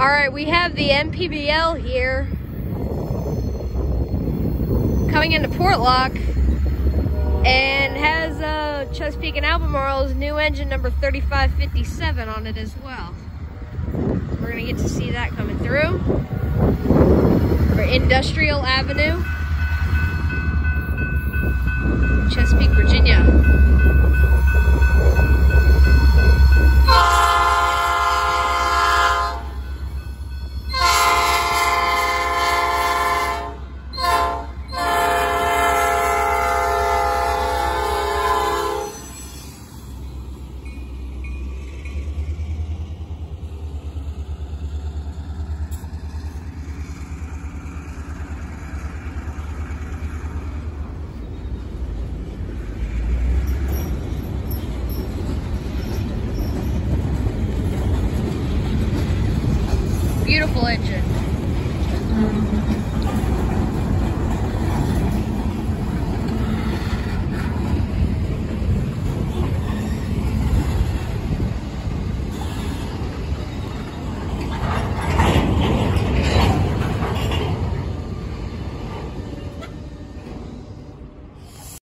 All right, we have the NPBL here coming into Portlock and has uh, Chesapeake and Albemarle's new engine number 3557 on it as well. We're gonna get to see that coming through for Industrial Avenue, Chesapeake, Virginia. Beautiful engine.